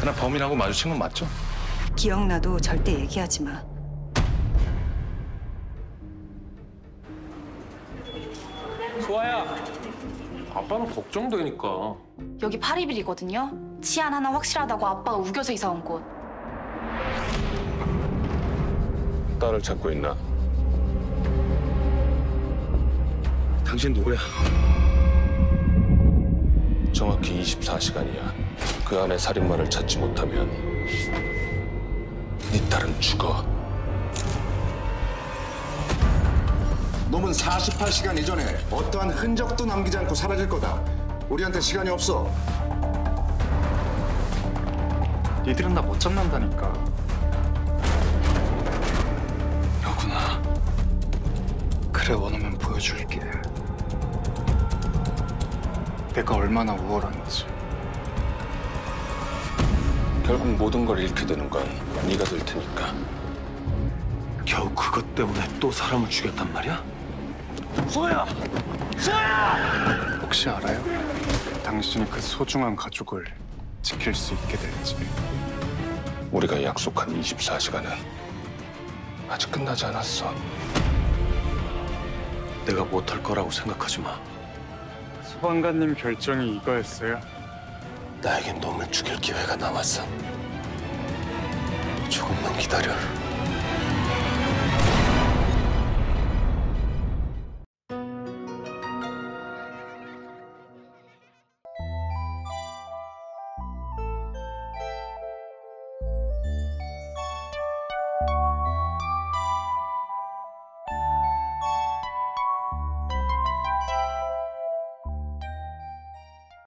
그날 범인하고 마주친 건 맞죠? 기억나도 절대 얘기하지 마. 소아야. 아빠는 걱정되니까. 여기 파리빌이거든요. 치안 하나 확실하다고 아빠가 우겨서 이사 온 곳. 딸을 찾고 있나? 당신 누구야? 정확히 24시간이야. 그 안에 살인마를 찾지 못하면 네 딸은 죽어. 놈은 48시간 이전에 어떠한 흔적도 남기지 않고 사라질 거다. 우리한테 시간이 없어. 니들은 나 못 잡는다니까. 여구나. 그래 원하면 보여줄게. 내가 얼마나 우월한지. 결국 모든 걸 잃게 되는 건 네가 될 테니까. 겨우 그것 때문에 또 사람을 죽였단 말이야? 혹시 알아요? 당신이 그 소중한 가족을 지킬 수 있게 될지. 우리가 약속한 24시간은 아직 끝나지 않았어. 내가 못할 거라고 생각하지 마. 소방관님 결정이 이거였어요. 나에겐 놈을 죽일 기회가 남았어. 조금만 기다려.